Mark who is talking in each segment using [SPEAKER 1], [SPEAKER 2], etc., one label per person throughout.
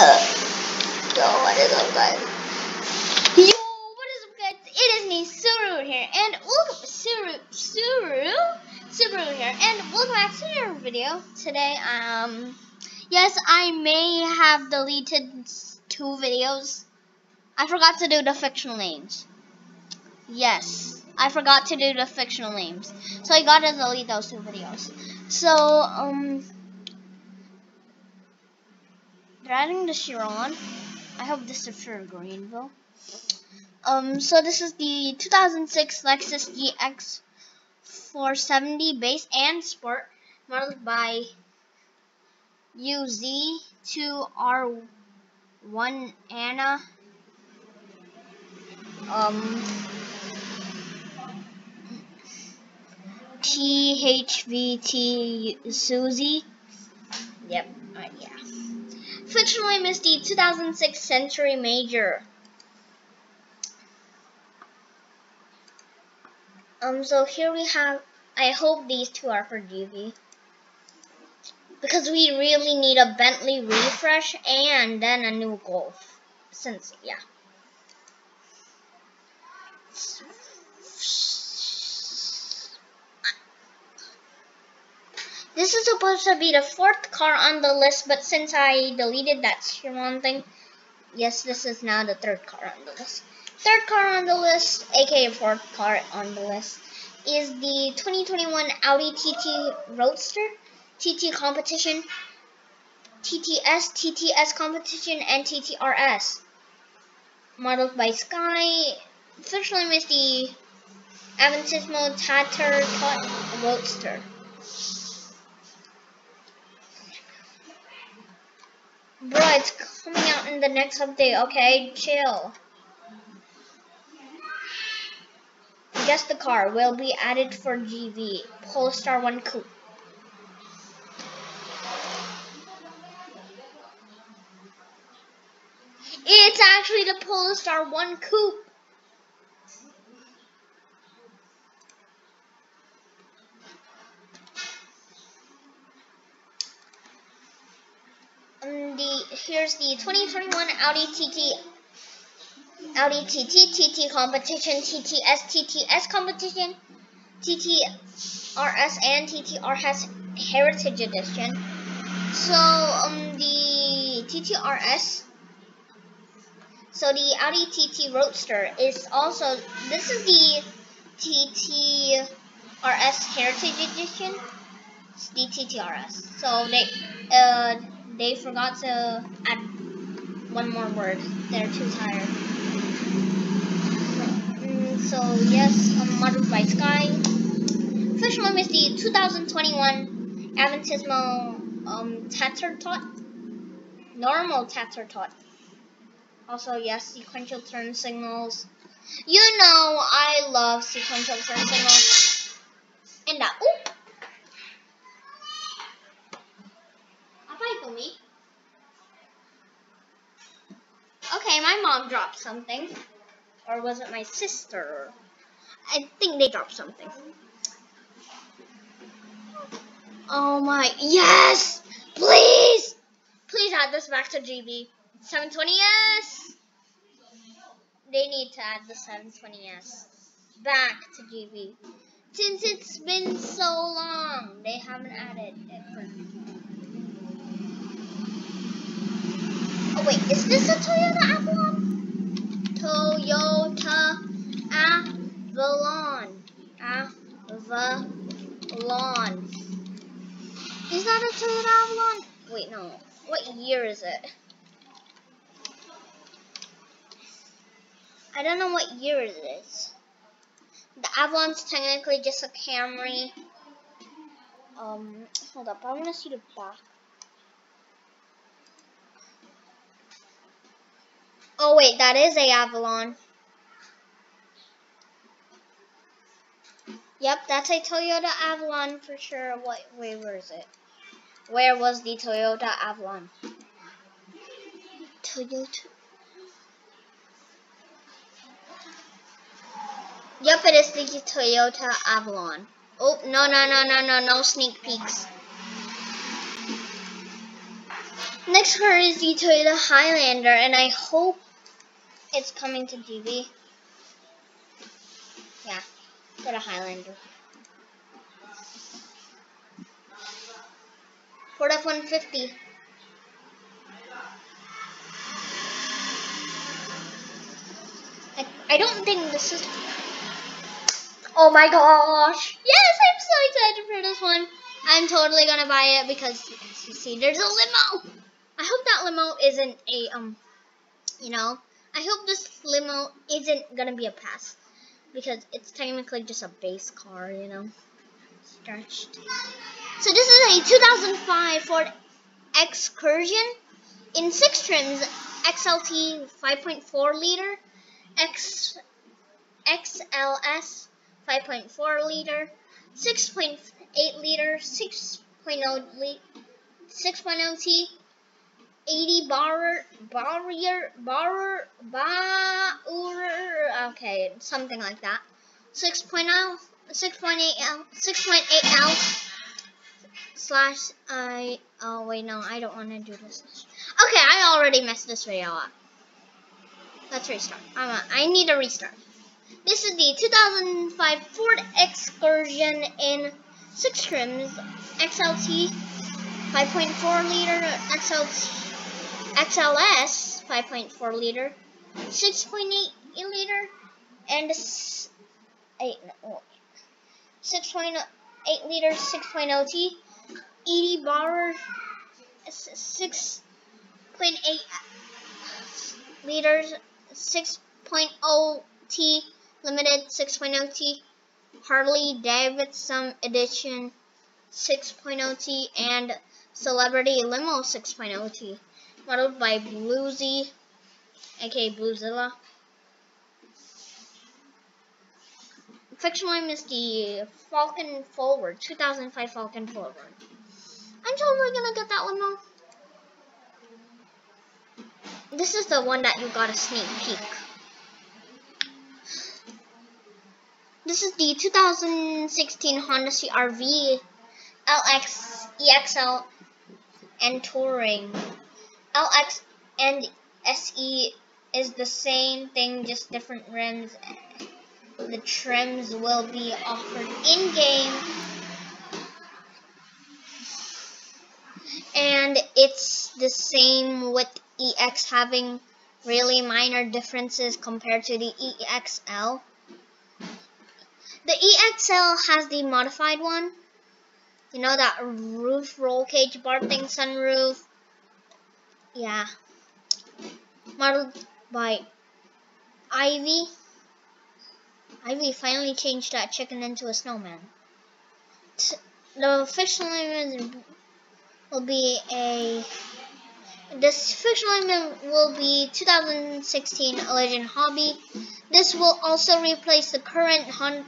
[SPEAKER 1] So what is up guys? Yo, what is up guys? It is me, Suru here, and welcome Suru Suru Subaru here, and welcome back to another video. Today, um yes, I may have deleted two videos. I forgot to do the fictional names. Yes, I forgot to do the fictional names. So I gotta delete those two videos. So, um driving the Chiron. I hope this is for Greenville. Um, so this is the 2006 Lexus GX 470 base and sport modeled by UZ2R1 Anna. Um, THVT Susie. Yep, uh, yeah. Fictionally Misty 2006 Century Major. Um, so here we have, I hope these two are for GV. Because we really need a Bentley refresh and then a new Golf. Since, yeah. This is supposed to be the fourth car on the list, but since I deleted that Chiron thing, yes, this is now the third car on the list. Third car on the list, aka fourth car on the list, is the 2021 Audi TT Roadster, TT Competition, TTS, TTS Competition, and TTRS. Modeled by Sky, officially missed the Aventismo Tatter Tot Roadster. Bro, it's coming out in the next update, okay? Chill. Guess the car will be added for GV. Polestar 1 Coupe. It's actually the Polestar 1 Coupe. The here's the 2021 Audi TT Audi TT TT competition TTS TTS competition TTRS and TTRS Heritage Edition. So um the TTRS so the Audi TT Roadster is also this is the TTRS Heritage Edition. It's the TTRS. So they uh they forgot to add one more word. They're too tired. So, mm, so yes, um, modeled by Sky. Name is the 2021 Aventismo um, Tot. Normal Tot. Also, yes, sequential turn signals. You know I love sequential turn signals. And that, oop, me. Okay, my mom dropped something. Or was it my sister? I think they dropped something. Oh my, yes! Please! Please add this back to GV. 720S! They need to add the 720S back to GV. Since it's been so long, they haven't added it for Oh wait, is this a Toyota Avalon? Toyota Avalon. Avalon. Is that a Toyota Avalon? Wait, no. What year is it? I don't know what year it is. The Avalon's technically just a Camry. Um, hold up, I want to see the back. Oh wait, that is a Avalon. Yep, that's a Toyota Avalon for sure. What? Wait, where is it? Where was the Toyota Avalon? Toyota. Yep, it is the Toyota Avalon. Oh, no, no, no, no, no, no sneak peeks. Next car is the Toyota Highlander, and I hope it's coming to GV. Yeah, Toyota Highlander. Ford F-150. I, I don't think this is... Oh my gosh! Yes, I'm so excited for this one. I'm totally gonna buy it because, as you see, there's a limo! I hope that limo isn't a, um, you know, I hope this limo isn't gonna be a pass. Because it's technically just a base car, you know, stretched. So this is a 2005 Ford Excursion in six trims, XLT 5.4 liter, X, XLS 5.4 liter, 6.8 liter, 6.0 6.0T, Eddie Bauer barrier bar okay something like that. 6.0 6.8 L 6.8 L slash I oh wait no I don't want to do this. Okay I already messed this video up. Let's restart. I'm I need a restart. This is the 2005 Ford Excursion in 6 trims XLT 5.4 liter XLT XLS 5.4 liter, 6.8 liter, and 8 6.8 liter 6.0 T, Eddie Bauer 6.8 liters 6.0 T limited 6.0 T Harley Davidson edition 6.0 T and Celebrity Limo 6.0 T modeled by Bluesy, aka Bluezilla. Fictional name is the Falcon Forward, 2005 Falcon Forward. I'm totally gonna get that limo. This is the one that you got a sneak peek. This is the 2016 Honda CRV LX EXL and Touring. LX and SE is the same thing, just different rims. The trims will be offered in-game. And it's the same with EX having really minor differences compared to the EXL. The EXL has the modified one. You know that roof roll cage bar thing, sunroof, yeah. Modeled by Ivy. Ivy finally changed that chicken into a snowman. The fictional name will be a. This fictional name will be 2016 Legend Hobby. This will also replace the current Hun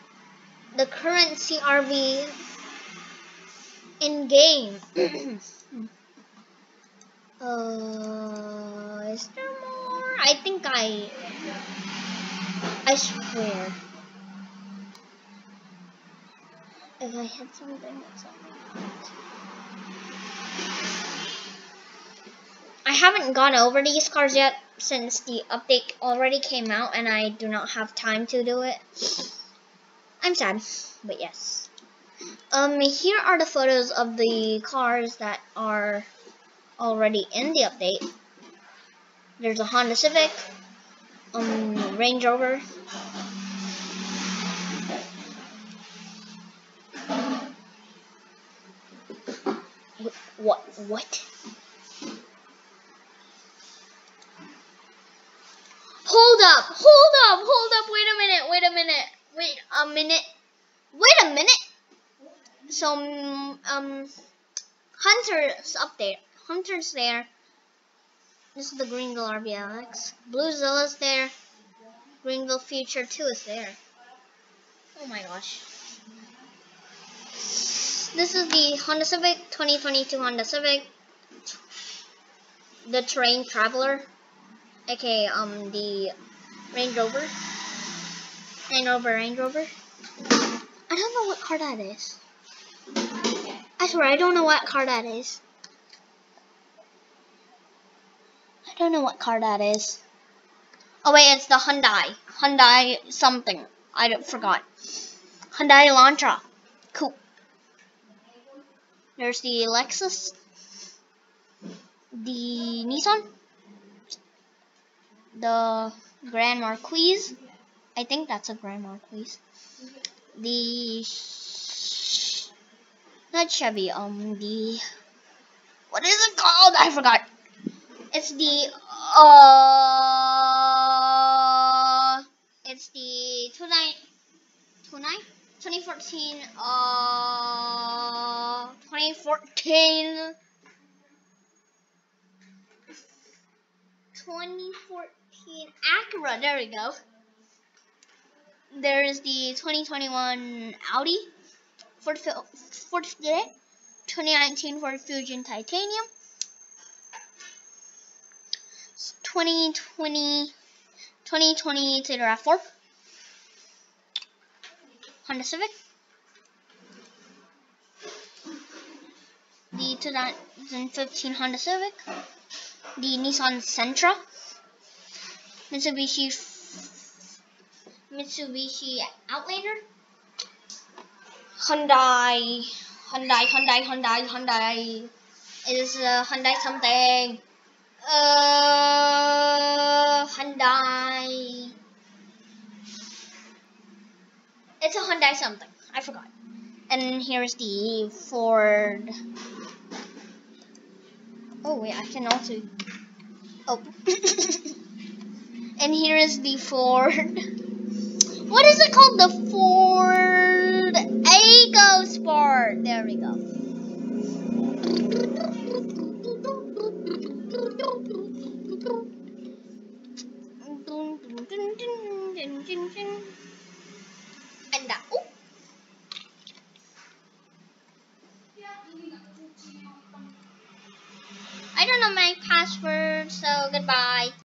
[SPEAKER 1] the current CRV in game. Uh, is there more? I think I, I swear. If I had something, that's I haven't gone over these cars yet since the update already came out and I do not have time to do it. I'm sad, but yes. Um, here are the photos of the cars that are already in the update. There's a Honda Civic, um, Range Rover, What? What? Hold up! Hold up! Hold up! Wait a minute! Wait a minute! Wait a minute! Wait a minute! So, um, Hunter's update. Hunter's there. This is the Greenville RBLX. Bluezilla's there. Greenville Future 2 is there. Oh my gosh. This is the Honda Civic, 2022 Honda Civic. The Terrain Traveler. Okay, um the Range Rover. Range Rover, Range Rover. I don't know what car that is. I swear, I don't know what car that is. I don't know what car that is. Oh wait, it's the Hyundai. Hyundai something. I don't, forgot. Hyundai Elantra. Cool. There's the Lexus. The Nissan. The Grand Marquis. I think that's a Grand Marquis. The not Chevy, um the what is it called? I forgot. It's the uh it's the 29 29 2014 uh 2014 2014 Acura. There we go. There is the 2021 Audi, Ford, Ford, 2019 Ford Fusion Titanium, 2020 2020 Toyota RAV4, Honda Civic, the 2015 Honda Civic, the Nissan Sentra, Mitsubishi Mitsubishi Outlander, Hyundai, Hyundai, Hyundai, Hyundai, Hyundai. It is a Hyundai something. Uh, Hyundai. It's a Hyundai something. I forgot. And here's the Ford. Oh wait, I can also. Oh. and here is the Ford. What is it called? The Ford EcoSport. There we go.